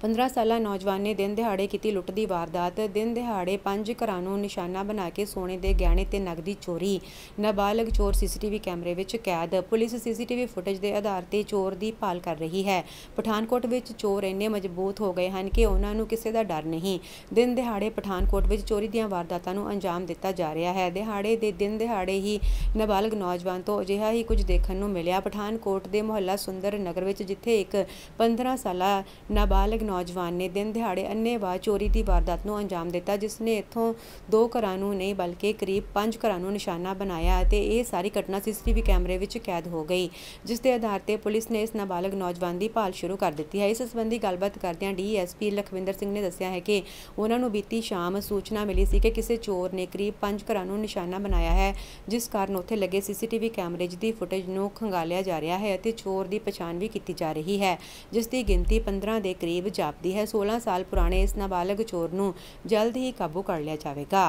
15 ਸਾਲਾ ਨੌਜਵਾਨ ਨੇ ਦਿਨ ਦਿਹਾੜੇ ਕੀਤੀ ਲੁੱਟ ਦੀ ਵਾਰਦਾਤ। ਦਿਨ ਦਿਹਾੜੇ ਪੰਜ ਘਰਾਂ ਨੂੰ ਨਿਸ਼ਾਨਾ ਬਣਾ ਕੇ ਸੋਨੇ ਦੇ ਗਹਿਣੇ ਤੇ ਨਗਦੀ ਚੋਰੀ। ਨਾਬਾਲਗ ਚੋਰ ਸੀਸੀਟੀਵੀ ਕੈਮਰੇ ਵਿੱਚ ਕੈਦ। ਪੁਲਿਸ ਸੀਸੀਟੀਵੀ ਫੁਟੇਜ ਦੇ ਆਧਾਰ ਤੇ ਚੋਰ ਦੀ ਭਾਲ ਕਰ ਰਹੀ ਹੈ। ਪਠਾਨਕੋਟ ਵਿੱਚ ਚੋਰ ਇੰਨੇ ਮਜ਼ਬੂਤ ਹੋ ਗਏ ਹਨ ਕਿ ਉਹਨਾਂ ਨੂੰ ਕਿਸੇ ਦਾ ਡਰ ਨਹੀਂ। ਦਿਨ ਦਿਹਾੜੇ ਪਠਾਨਕੋਟ ਵਿੱਚ ਚੋਰੀ ਦੀਆਂ ਵਾਰਦਾਤਾਂ ਨੂੰ ਅੰਜਾਮ ਦਿੱਤਾ ਜਾ ਰਿਹਾ ਹੈ। ਦਿਹਾੜੇ ਦੇ ਦਿਨ ਦਿਹਾੜੇ ਹੀ ਨਾਬਾਲਗ ਨੌਜਵਾਨ ਤੋਂ ਅਜਿਹਾ ਹੀ ਕੁਝ ਦੇਖਣ ਨੂੰ ਮਿਲਿਆ। ਪਠਾਨਕੋਟ ਦੇ ਮੁਹੱਲਾ ਸੁੰਦਰ ਨਗਰ ਵਿੱਚ ਜਿੱਥੇ ਇੱਕ 15 ਸਾਲਾ ਨਾਬਾਲਗ ਨੌਜਵਾਨ ਨੇ ਦਿਨ ਦਿਹਾੜੇ ਅੰਨ੍ਹੇਵਾਹ ਚੋਰੀ ਦੀ ਵਾਰਦਾਤ ਨੂੰ ਅੰਜਾਮ ਦਿੱਤਾ, ਜਿਸ ਨੇ ਇੱਥੋਂ ਦੋ ਘਰਾਂ ਨੂੰ ਨਹੀਂ ਬਲਕਿ ਕਰੀਬ ਪੰਜ ਘਰਾਂ ਨੂੰ ਨਿਸ਼ਾਨਾ ਬਣਾਇਆ ਅਤੇ ਇਹ ਸਾਰੀ ਘਟਨਾ ਸੀਸੀਟੀਵੀ ਕੈਮਰੇ ਵਿੱਚ ਕੈਦ ਹੋ ਗਈ, ਜਿਸ ਦੇ ਆਧਾਰ ਤੇ ਪੁਲਿਸ ਨੇ ਇਸ ਨਾਬਾਲਗ ਨੌਜਵਾਨ ਦੀ ਭਾਲ ਸ਼ੁਰੂ ਕਰ ਦਿੱਤੀ ਹੈ। ਇਸ ਸੰਬੰਧੀ ਗੱਲਬਾਤ ਕਰਦਿਆਂ ਡੀਐਸਪੀ ਲਖਵਿੰਦਰ ਸਿੰਘ ਨੇ ਦੱਸਿਆ ਹੈ ਕਿ ਉਹਨਾਂ ਨੂੰ ਬੀਤੀ ਸ਼ਾਮ ਸੂਚਨਾ ਮਿਲੀ ਸੀ ਕਿ ਕਿਸੇ ਚੋਰ ਨੇ ਕਰੀਬ ਪੰਜ ਘਰਾਂ ਨੂੰ ਨਿਸ਼ਾਨਾ ਬਣਾਇਆ ਹੈ, ਜਿਸ ਕਾਰਨ ਉੱਥੇ ਲੱਗੇ ਸੀਸੀਟੀਵੀ ਕੈਮਰੇਜ ਦੀ ਫੁਟੇਜ ਨੂੰ ਖੰਗਾਲਿਆ ਜਾ ਰਿਹਾ ਹੈ ਅਤੇ ਚੋਰ ਦੀ ਪਛਾਣ ਵੀ ਕੀਤੀ ਜਾ ਰਹੀ ਹੈ, ਜਿਸ ਦੀ ਗਿਣਤੀ 15 ਦੇ ਕਰੀਬ ਜਾਪਦੀ ਹੈ 16 ਸਾਲ ਪੁਰਾਣੇ ਇਸ ਨਾਬਾਲਗ ਚੋਰ ਨੂੰ ਜਲਦ ਹੀ ਕਾਬੂ ਕਰ ਲਿਆ ਜਾਵੇਗਾ।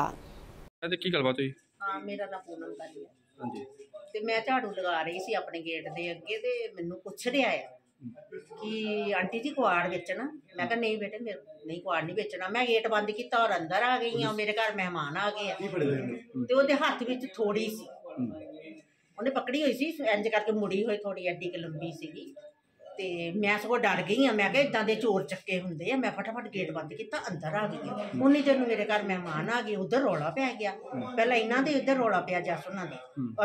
ਤੇ ਕੀ ਗੱਲਬਾਤ ਹੋਈ? ਹਾਂ ਮੇਰਾ ਨਾਮ ਪੂਨਮ ਕਾਲੀ ਹੈ ਹਾਂਜੀ। ਤੇ ਮੈਂ ਝਾੜੂ ਲਗਾ ਰਹੀ ਸੀ ਆਪਣੇ ਗੇਟ ਦੇ ਅੱਗੇ ਤੇ ਮੈਨੂੰ ਪੁੱਛ ਰਿਹਾ ਆ ਕਿ ਆਂਟੀ ਜੀ ਕੁਆੜ ਵੇਚਣਾ? ਮੈਂ ਕਿਹਾ ਨਹੀਂ ਬੇਟੇ ਮੇਰੇ ਨਹੀਂ ਕੁਆੜ ਨਹੀਂ ਵੇਚਣਾ। ਮੈਂ ਗੇਟ ਬੰਦ ਕੀਤਾ ਔਰ ਅੰਦਰ ਆ ਗਈ ਆ ਮੇਰੇ ਘਰ ਮਹਿਮਾਨ ਆ ਗਏ ਆ। ਤੇ ਉਹਦੇ ਹੱਥ ਵਿੱਚ ਥੋੜੀ ਸੀ। ਉਹਨੇ ਪਕੜੀ ਹੋਈ ਸੀ ਇੰਜ ਕਰਕੇ ਮੁੜੀ ਹੋਈ ਥੋੜੀ ਐਡੀ ਕਿ ਲੰਬੀ ਸੀਗੀ। ਤੇ ਮੈਂ ਸਗੋਂ ਡਰ ਗਈ ਆ ਮੈਂ ਕਿਹਾ ਇਦਾਂ ਦੇ ਚੋਰ ਚੱਕੇ ਹੁੰਦੇ ਆ ਮੈਂ ਫਟਾਫਟ ਗੇਟ ਬੰਦ ਕੀਤਾ ਅੰਦਰ ਆ ਗਈ ਆ। ਉਨੀ ਚਿਰ ਨੂੰ ਮੇਰੇ ਘਰ ਮਹਿਮਾਨ ਆ ਗਏ ਉਧਰ ਰੌਲਾ ਪੈ ਗਿਆ। ਪਹਿਲਾਂ ਇਹਨਾਂ ਦੇ ਇੱਧਰ ਰੌਲਾ ਪਿਆ ਜੱਸ ਉਹਨਾਂ ਦੇ।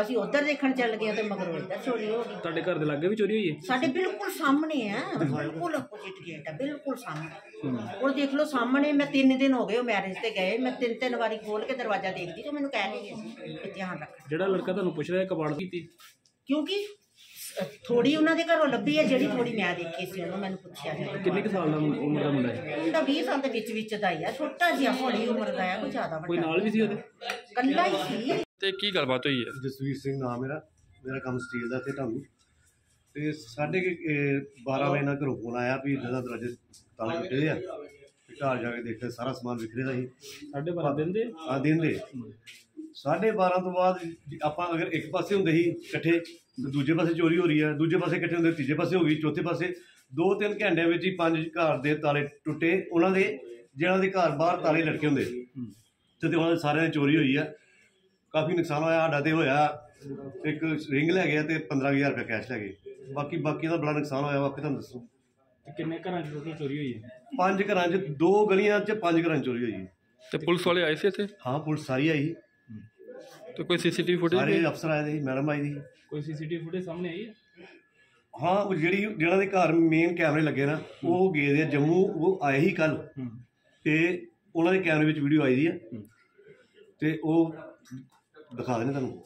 ਅਸੀਂ ਉਧਰ ਦੇਖਣ ਚੱਲ ਗਏ ਤੇ ਮਗਰੋਂ ਇੱਧਰ ਚੋਰੀ ਹੋ ਗਈ। ਤੁਹਾਡੇ ਘਰ ਦੇ ਲਾਗੇ ਵੀ ਚੋਰੀ ਹੋਈ ਹੈ? ਸਾਡੇ ਬਿਲਕੁਲ ਸਾਹਮਣੇ ਆ। ਬਿਲਕੁਲ ਅਪੋਜ਼ਿਟ ਗੇਟ ਆ ਬਿਲਕੁਲ ਸਾਹਮਣੇ। ਉਹ ਦੇਖ ਲਓ ਸਾਹਮਣੇ ਮੈਂ ਤਿੰਨ ਦਿਨ ਹੋ ਗਏ ਉਹ ਮੈਰਿਜ ਤੇ ਗਏ। ਮੈਂ ਤਿੰਨ ਤਿੰਨ ਵਾਰੀ ਖੋਲ ਕੇ ਦਰਵਾਜ਼ਾ ਦੇਖਦੀ ਤੇ ਮੈਨੂੰ ਕਹਿ ਕੇ ਗਏ ਸੀ ਕਿ ਧਿਆਨ ਰੱਖ। ਜਿਹੜਾ ਲੜਕਾ ਤੁਹਾਨੂੰ ਪੁੱਛ ਰਿਹਾ ਕਬਾੜ ਕੀਤੀ? ਕਿਉਂਕਿ ਥੋੜੀ ਉਹਨਾਂ ਦੇ ਘਰੋਂ ਲੱਭੀ ਹੈ ਜਿਹੜੀ ਥੋੜੀ ਮੈਂ ਦੇਖੀ ਸੀ ਉਹਨੂੰ ਮੈਨੂੰ ਪੁੱਛਿਆ ਜੀ ਕਿੰਨੇ ਕੁ ਸਾਲ ਦਾ ਉਮ- ਉਮਰ ਦਾ ਮੁੰਡਾ ਹੈ? ਮੁੰਡਾ 20 ਸਾਲ ਦੇ ਵਿੱਚ ਵਿੱਚ ਦਾ ਹੀ ਆ ਛੋਟਾ ਜਿਹਾ ਹੌਲੀ ਉਮਰ ਦਾ ਆ ਕੋਈ ਜ਼ਿਆਦਾ ਕੋਈ ਵੱਡਾ ਨਾਲ ਵੀ ਸੀ ਉਹਦੇ? ਕੱਲਾ ਹੀ ਸੀ। ਤੇ ਕੀ ਗੱਲਬਾਤ ਹੋਈ ਹੈ? ਜਸਵੀਰ ਸਿੰਘ ਨਾਮ ਮੇਰਾ ਮੇਰਾ ਕੰਮ ਸਟੀਲ ਦਾ ਤੇ ਢਾਲੂ ਤੇ ਸਾਡੇ ਕੇ 12 ਵਜੇ ਨਾਲ ਘਰੋਂ ਫੋਨ ਆਇਆ ਵੀ ਜਿਹੜਾ ਦਰਵਾਜ਼ੇ ਤਾਲੇ ਟੁੱਟੇ ਆ ਤੇ ਘਰ ਜਾ ਕੇ ਦੇਖਿਆ ਸਾਰਾ ਸਮਾਨ ਵਿਖਰੇ ਦਾ ਸੀ ਸਾਡੇ ਬਾਰਾਂ ਦਿਨ ਦੇ? ਆ ਦਿਨ ਦੇ। ਸਾਢੇ 12 ਤੋਂ ਬਾਅਦ ਜੀ ਆਪਾਂ ਅਗਰ ਇੱਕ ਪਾਸੇ ਹੁੰਦੇ ਸੀ ਇਕੱਠੇ ਤੇ ਦੂਜੇ ਪਾਸੇ ਚੋਰੀ ਹੋ ਰਹੀ ਹੈ ਦੂਜੇ ਪਾਸੇ ਇਕੱਠੇ ਹੁੰਦੇ ਤੀਜੇ ਪਾਸੇ ਹੋ ਗਈ ਚੌਥੇ ਪਾਸੇ ਦੋ ਤਿੰਨ ਘੰਟਿਆਂ ਵਿੱਚ ਹੀ ਪੰਜ ਘਰ ਦੇ ਤਾਲੇ ਟੁੱਟੇ ਉਹਨਾਂ ਦੇ ਜਿਹਨਾਂ ਦੇ ਘਰ ਬਾਹਰ ਤਾਲੇ ਲਟਕੇ ਹੁੰਦੇ ਤੇ ਤੇ ਉਹਨਾਂ ਦੇ ਸਾਰਿਆਂ ਦੀ ਚੋਰੀ ਹੋਈ ਆ। ਕਾਫੀ ਨੁਕਸਾਨ ਹੋਇਆ ਸਾਡਾ ਤੇ ਹੋਇਆ। ਇੱਕ ਰਿੰਗ ਲੈ ਗਿਆ ਤੇ 15000 ਰੁਪਏ ਕੈਸ਼ ਲੈ ਗਏ। ਬਾਕੀ ਬਾਕੀ ਦਾ ਬੜਾ ਨੁਕਸਾਨ ਹੋਇਆ ਬਾਕੀ ਤੁਹਾਨੂੰ ਦੱਸੋ। ਤੇ ਕਿੰਨੇ ਘਰਾਂ 'ਚ ਟੋਟਲ ਚੋਰੀ ਹੋਈ ਹੈ? ਪੰਜ ਘਰਾਂ 'ਚ ਦੋ ਗਲੀਆਂ 'ਚ ਪੰਜ ਘਰਾਂ 'ਚ ਚੋਰੀ ਹੋਈ ਤੇ ਪੁਲਿਸ ਵਾਲੇ ਆਏ ਸੀ ਇੱਥੇ? ਹਾਂ ਪੁਲਿਸ ਸਾਰੀ ਆਈ। ਤੇ ਕੋਈ ਸੀਸੀਟੀਵੀ ਫੁਟੇਜ ਸਾਰੇ ਅਫਸਰ ਆਏ ਸੀ ਮੈਡਮ ਆਈ ਸੀ ਕੋਈ ਸੀਸੀਟੀਵੀ ਫੁਟੇਜ ਸਾਹਮਣੇ ਆਈ ਹੈ? ਹਾਂ ਉਹ ਜਿਹੜੀ ਜਿਹਨਾਂ ਦੇ ਘਰ ਮੇਨ ਕੈਮਰੇ ਲੱਗੇ ਨਾ ਉਹ ਗਏ ਦੇ ਆ ਜੰਮੂ ਉਹ ਆਏ ਹੀ ਕੱਲ ਹੂੰ। ਤੇ ਉਹਨਾਂ ਦੇ ਕੈਮਰੇ ਵਿੱਚ ਵੀਡੀਓ ਆਈ ਦੀ ਆ। ਤੇ ਉਹ ਦਿਖਾ ਦੇਣੇ ਤੁਹਾਨੂੰ।